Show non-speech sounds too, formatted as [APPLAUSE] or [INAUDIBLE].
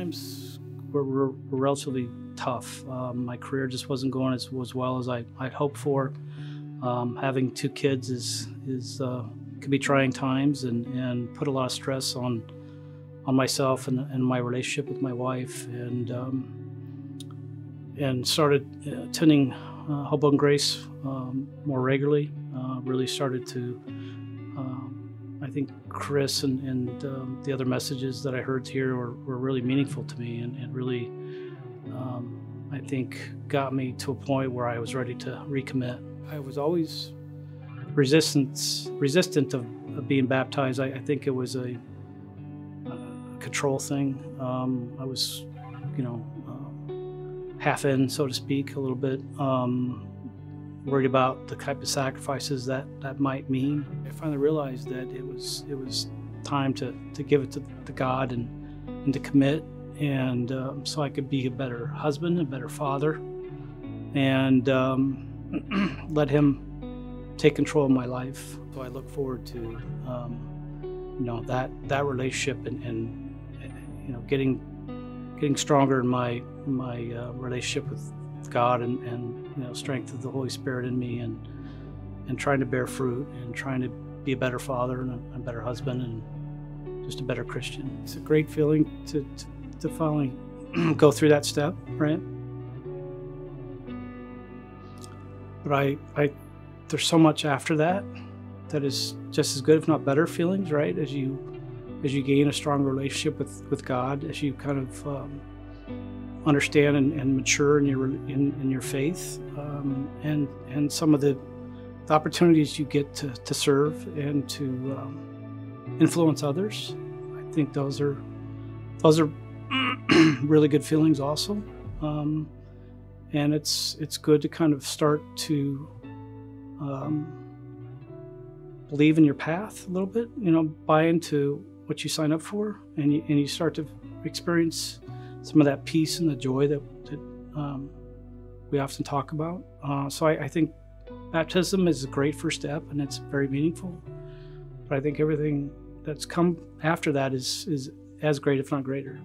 Times were, were, relatively tough. Um, my career just wasn't going as, as well as I, I'd hoped for. Um, having two kids is is uh, be trying times and, and put a lot of stress on on myself and, and my relationship with my wife and um, and started attending uh, Hoboken Grace um, more regularly. Uh, really started to um, I think Chris and, and um, the other messages that I heard here were, were really meaningful to me and, and really, um, I think, got me to a point where I was ready to recommit. I was always resistant, resistant of, of being baptized. I, I, think it was a, a control thing. Um, I was, you know, uh, half in, so to speak, a little bit. Worried about the type of sacrifices that that might mean. I finally realized that it was it was time to, to give it to, to God and and to commit, and um, so I could be a better husband, a better father, and um, [CLEARS THROAT] let Him take control of my life. So I look forward to um, you know that that relationship and, and you know getting getting stronger in my my uh, relationship with God and, and you know strength of the Holy Spirit in me and and trying to bear fruit and trying to be a better father and a, a better husband and just a better Christian. It's a great feeling to to, to finally [CLEARS THROAT] go through that step, right? But I I there's so much after that that is just as good, if not better, feelings, right? As you as you gain a strong relationship with with God, as you kind of um, understand and, and mature in your in, in your faith um, and and some of the, the, opportunities you get to, to serve and to um, influence others. I think those are those are [CLEARS THROAT] really good feelings also. Um, and it's it's good to kind of start to um, believe in your path a little bit you know buy into what you sign up for and you, and you start to experience some of that peace and the joy that, that um, we often talk about. Uh, so I, I, think baptism is a great first step and it's very meaningful. But I think everything that's come after that is, is as great, if not greater.